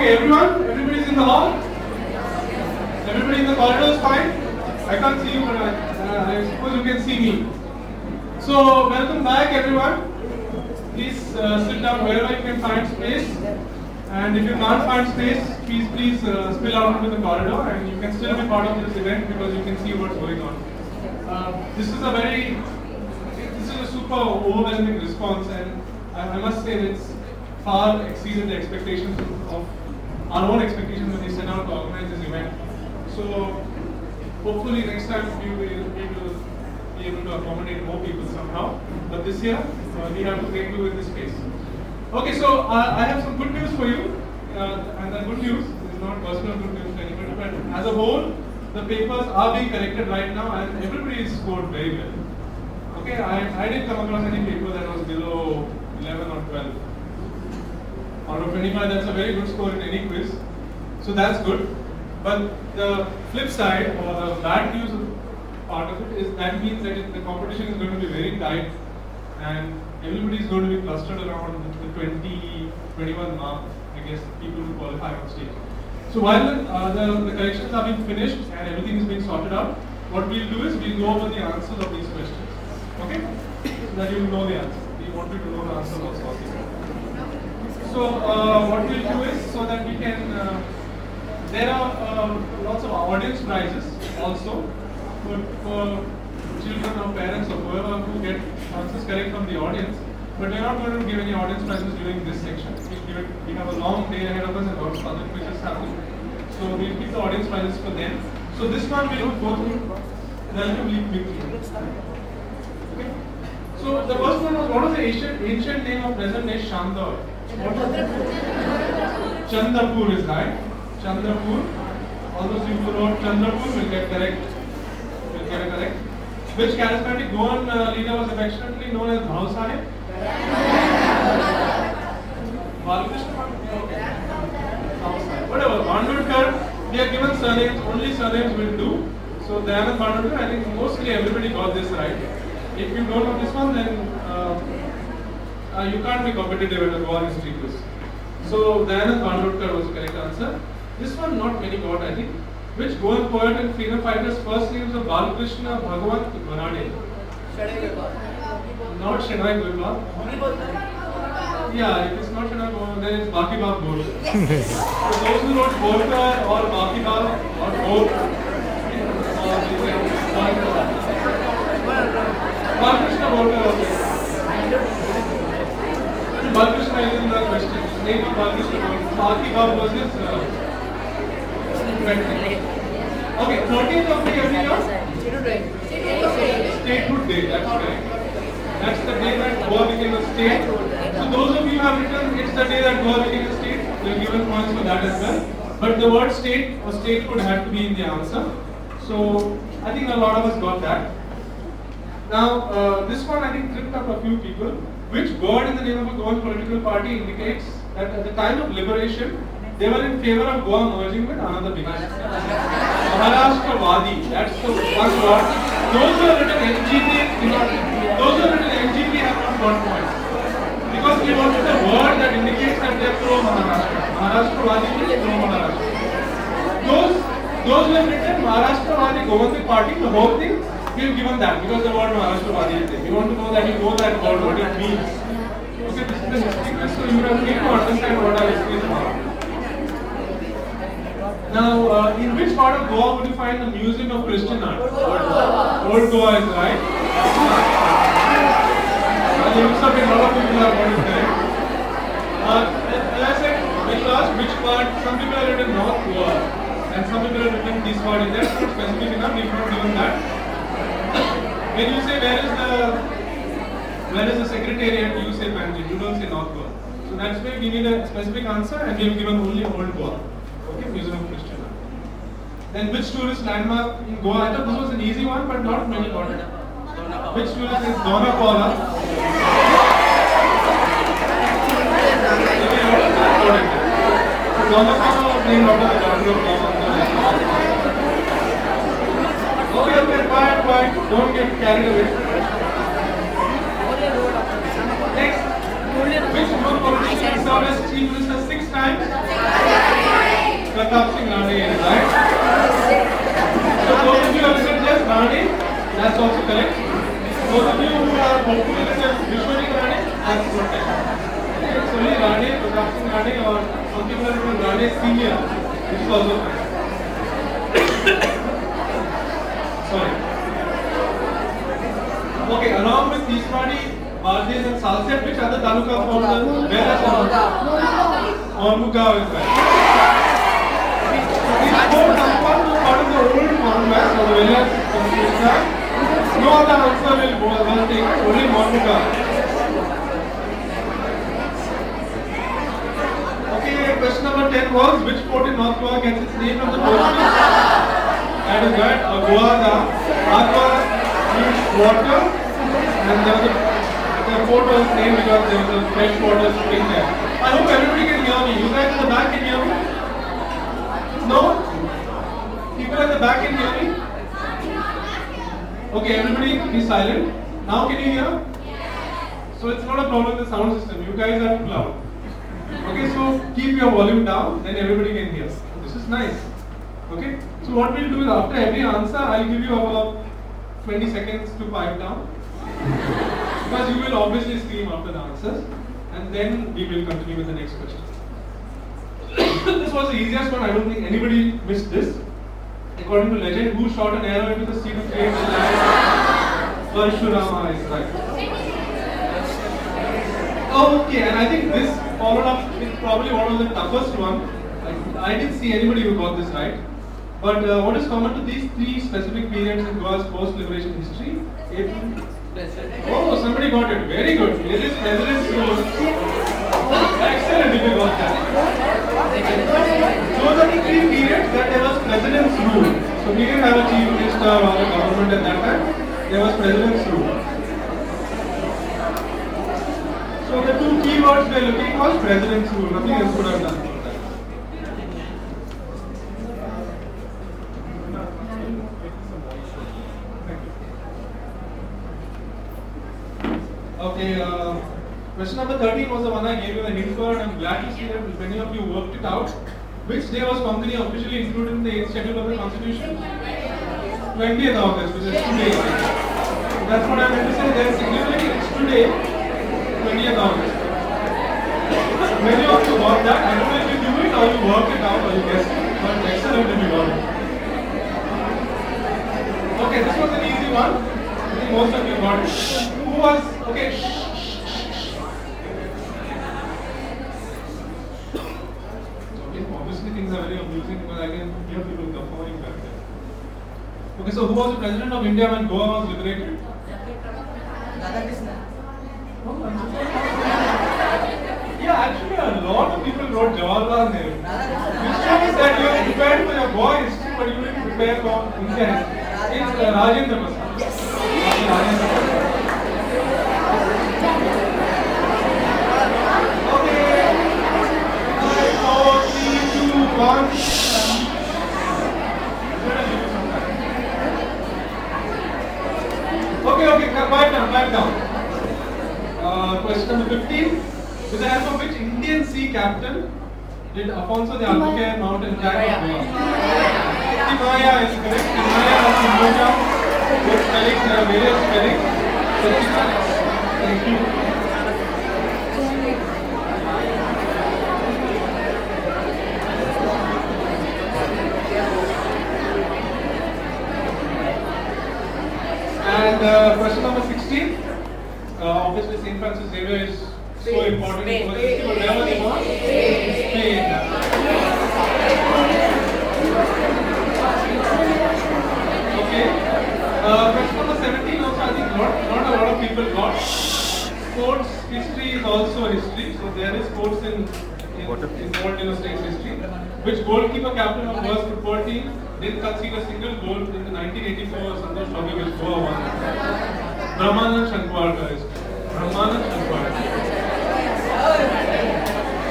Okay, everyone, everybody's in the hall? Everybody in the corridor is fine? I can't see you, but I, uh, I suppose you can see me. So, welcome back everyone. Please uh, sit down wherever you can find space. And if you can't find space, please please uh, spill out into the corridor and you can still be part of this event because you can see what's going on. Uh, this is a very, this is a super overwhelming response and I, I must say it's far exceeded the expectations of our own expectations when we set out to organize this event. So hopefully next time we will be able to, accommodate more people somehow. But this year uh, we have to make do with this space. Okay, so uh, I have some good news for you. Uh, and the good news is not personal good news to anybody, but as a whole, the papers are being corrected right now and everybody is scored very well. Okay, I, I didn't come across any paper that was below 11 or 12. Out of 25, that's a very good score in any quiz. So that's good. But the flip side, or the bad news part of it, is that means that it, the competition is going to be very tight and everybody is going to be clustered around the 20, 21 mark, I guess, people who qualify on stage. So while the, uh, the, the corrections are being finished and everything is being sorted out, what we'll do is we'll go over the answers of these questions. Okay? So that you will know the answer. We want you to know the answer of what's possible. So uh, what we'll do is so that we can, uh, there are uh, lots of audience prizes also for, for children or parents or whoever who get answers correct from the audience. But we're not going to give any audience prizes during this section. We, we have a long day ahead of us and lots of other quizzes happening. So we'll keep the audience prizes for them. So this one we'll go through relatively quickly. Okay. So the first one was what was the ancient, ancient name of present day Chandor? Chandrapur is right. Chandrapur. All those people who wrote Chandrapur will get correct. Will get it correct. Which charismatic Goan uh, leader was affectionately known as Bhau Sahib? Balakrishna? Okay. Whatever. Bandurkar, they are given surnames, only surnames will do. So Dayanand Bandurkar, I think mostly everybody got this right. If you don't know this one, then uh, uh, you can't be competitive in a Goan history quiz. So Dayanand Bandurkar was the correct answer. This one not many got, I think. Which Goan poet and freedom fighters first names of Balakrishna Bhagwant Banade? Not Shadai Gopal. Yeah, if it's not Shadai Gopal, then it's Baki Bab Ghosh. so those who wrote Golkar or Baki Bab or both, uh, Balakrishna Golkar also. Name of his uh, Okay, 30th of May every year? Statehood Day, that's correct. That's the day that Goa became a state. So those of you who have written, it's the day that Goa became a state. You're given points for that as well. But the word state or statehood had to be in the answer. So I think a lot of us got that. Now, uh, this one I think tripped up a few people. Which word in the name of a Goan political party indicates that at the time of liberation, they were in favor of Goa merging with another big Maharashtra Wadi. That's the one word. Those who have written NGP, those who have written NGP have not got points. Because we wanted a word that indicates that they are pro Maharashtra. Maharashtra Wadi means pro Maharashtra. Those, those who have written Maharashtra Wadi Govandik Party, the whole thing, we have given that because the word Maharashtra Wadi is there. We want to know that you know that word, what it means. The quiz, so you have need to understand what history is about. Now, uh, in which part of Goa would you find the Museum of Christian Art? Old Goa is right. Uh, looks like a lot of people got it correct. Uh, as I said, when you ask which part, some people have written North Goa and some people are written this part. Is that specific enough? We've not given that. When you say where is the where is the secretariat, you say Panjim. You don't say North Goa. So that's why we need a specific answer and we have given only Old Goa. Okay, Museum of Christian Art. Then which tourist landmark in Goa? I thought this was an easy one, but not many got it. Which tourist is Dona Paula? Dona Paula was named after the daughter of. Okay, okay, quiet, quiet. Don't get carried away. Outside which other taluka from the where is Mormugao is right. These four talukas were part of the old Mormugao, so the village of No other answer will will take only Mormugao. Okay, question number 10 was which port in North Goa gets its name from the Portuguese? That is right, Aguada. Agua means water and there was a, the was because there was a fresh water spring there. I hope everybody can hear me. You guys in the back can hear me? No? People at the back can hear me? Okay, everybody be silent. Now can you hear? So it's not a problem with the sound system. You guys are too loud. Okay, so keep your volume down, then everybody can hear. This is nice. Okay, so what we'll do is after every answer, I'll give you about 20 seconds to pipe down. Because you will obviously scream after the answers, and then we will continue with the next question. this was the easiest one, I don't think anybody missed this. According to legend, who shot an arrow into the sea to create the land? Parshurama is right. Okay, and I think this followed up with probably one of the toughest one. I, I didn't see anybody who got this right. But uh, what is common to these three specific periods in Goa's post-liberation history? April. Oh, somebody got it. Very good. It is President's Rule. Excellent if you got that. Those are the three periods that there was President's Rule. So we didn't have a chief minister or a government at that time. There was President's Rule. So the two keywords we are looking was President's Rule. Nothing else could have done. Okay, uh, question number 13 was the one I gave you the hint for, and I'm glad to see that many of you worked it out. Which day was Konkani officially included in the 8th schedule of the Constitution? 20th August, which is today. That's what I meant to say. There's significantly it's today, 20th August. Many of you got that. I don't know if you knew it or you worked it out or you guessed it, but excellent if you got it. Okay, this was an easy one. I think most of you got it. Who was okay? shh, shh, shh, shh. Okay, obviously things are very amusing because I can hear people guffawing back there. Okay, so who was the president of India when Goa was liberated? Yeah, actually a lot of people wrote Jawaharlal Nehru. You shows that you are prepared for your Goa history, but you didn't prepare for India history. It's uh, Rajendra Prasad. Yes. Rajendra Prasad. Okay. Five, four, three, two, one. Okay, okay, quiet down. Uh, question number 15. With the help of which Indian sea captain did Afonso de Albuquerque mount an attack on Goa? Timaya is correct. Timaya or Timboja. Good spellings, there are various spellings. Thank you. And uh, question number 16. Uh, obviously, St. Francis Xavier is so important for the history, but where was he born? Spain. Okay. Uh, question number 17 also, I think not, not a lot of people got. Sports history is also history, so there is sports in, in involved in a state's history. Which goalkeeper captain of Goa's football team didn't concede a single goal in the 1984 Santosh Trophy which Goa won? Brahmanand Sankhwalkar is Brahmanand Shankwarkar.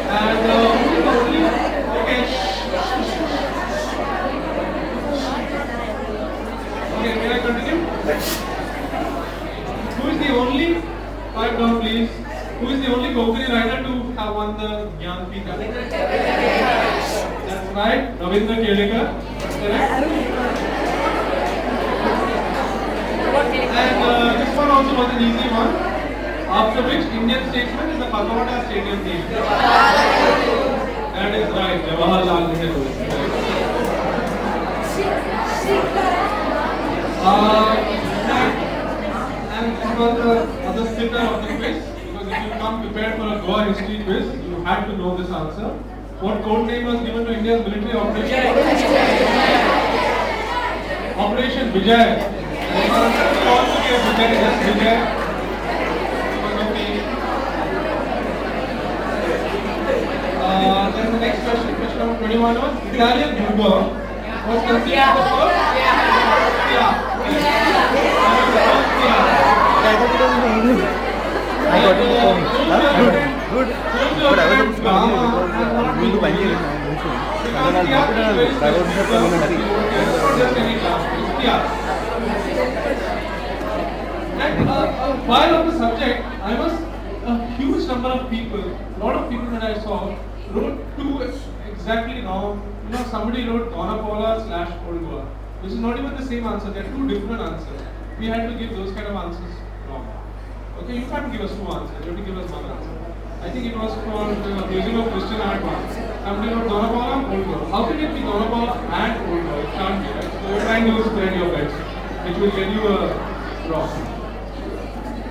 And uh, who is? Okay. can I continue? Who is the only? Pipe down, please. Who is the only Konkani rider to have won the Gyan That's right, Ravindra Kelekar. Correct. And uh, this one also was an easy one. After which Indian statesman is the Pagoda Stadium named? That is right, Jawaharlal Nehru. Uh, and, this was the other sitter of the quiz because if you come prepared for a Goa history quiz, you had to know this answer. What code name was given to India's military operation? Operation Vijay. Vijay, yes, Vijay. Next question, question number 21 was Italian Hugo was of the first? Yeah. I got it Huh? Good. But I was supposed to come here because we do banking in Mysore. And then I'll drop it and I'll drive out here from And uh, uh, while on the subject, I was a huge number of people, a lot of people that I saw wrote two exactly wrong. You know, somebody wrote Dona Paula slash Old Goa, which is not even the same answer. They're two different answers. We had to give those kind of answers wrong. Okay, you can't give us two answers. You have to give us one answer. I think it was for the Museum of Christian Art once. Somebody wrote Dona Paula, Old Goa. How can it be Dona Paula and Old Goa? It can't be right. So you're trying to spread your bets, which will get you a wrong.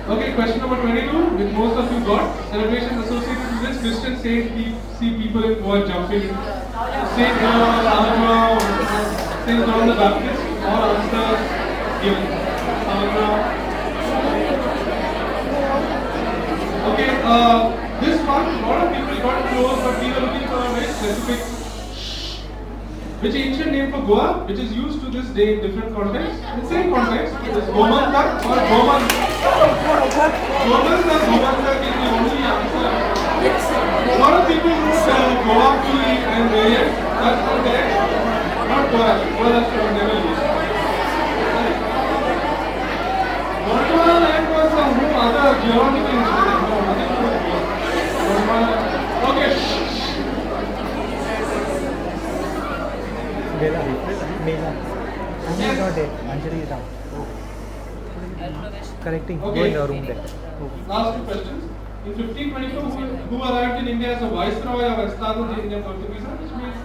Okay, question number 22, which most of you got. Celebrations associated with this Christian saint, see people in Goa jumping. Saint John, Alma, Saint John the Baptist, all answers given. Alma. Okay, uh, this one, a lot of people got close, but we were looking for a very specific which ancient name for Goa, which is used to this day in different contexts? In the same context, it is Gomantak or Goman. Gomantak, Mela. Mela. Anjali got it. Anjali is out. Correcting. Go in the room there. Last two questions. In 1524, who, who arrived in India as a viceroy of Estado de India Portuguesa, which means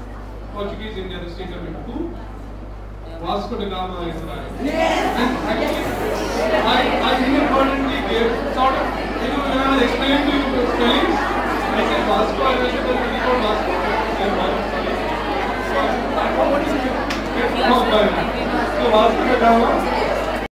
Portuguese India, the state of India? Who? Vasco da Gama is arrived. And actually, I, I inadvertently gave sort of, you know, when I was explaining to you the spellings, I said Vasco, I able to decode Vasco. And Vasco. So, what is it? Oh. So, Vasco da Gama